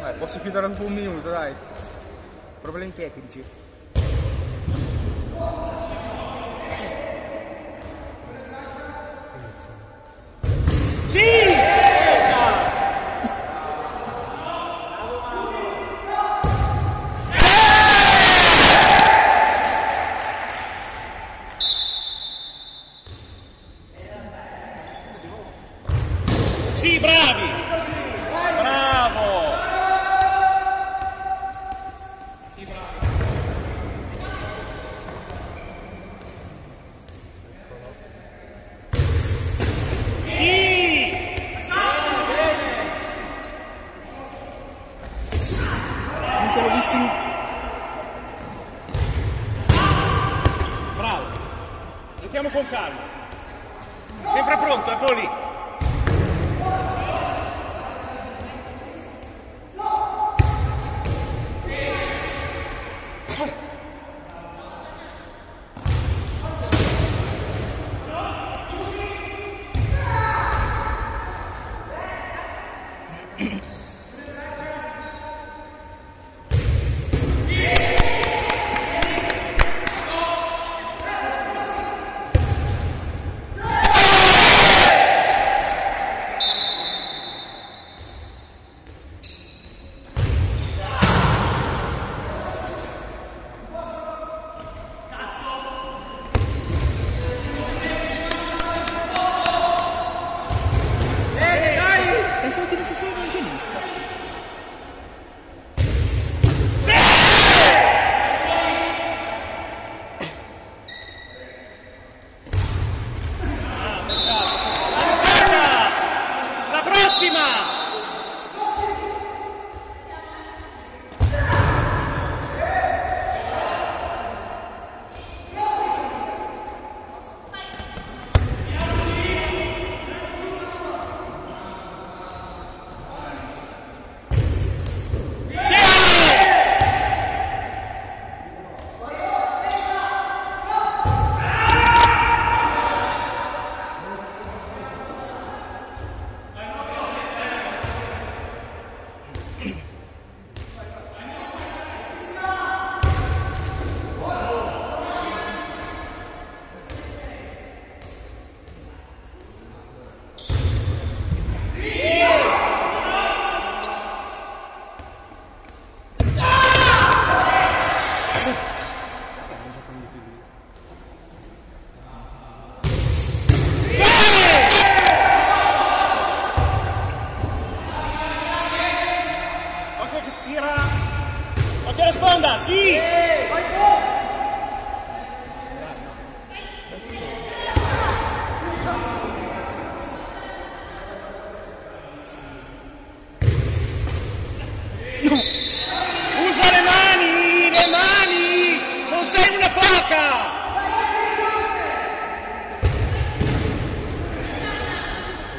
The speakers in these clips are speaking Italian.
Vai, posso chiudere dopo un minuto, dai. Problemi tecnici. Sì! Sì, bravi! Bravo! Sì, bravo. Giochiamo con calma. Sempre pronto, è Poli. Che tira. Ok, la sponda, sì! Una foca!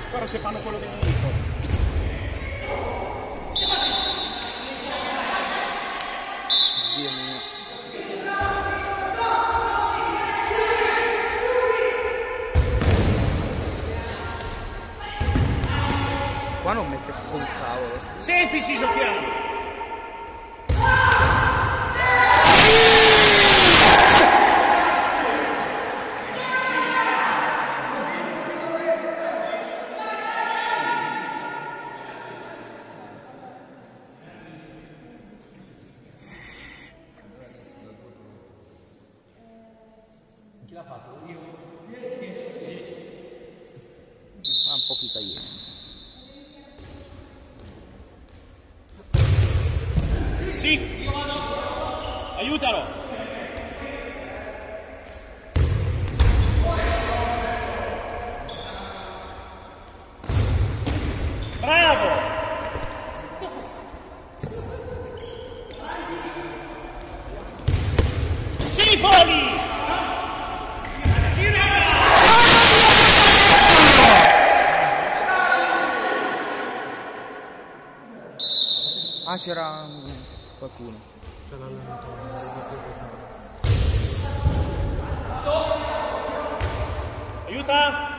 Guarda se fanno quello del nemico. Qua non mette fuoco il cavolo. Semplici giochiamo! Sì! Aiutalo! Bravo! Sì, Poli! Ah, c'era qualcuno. Aiuta!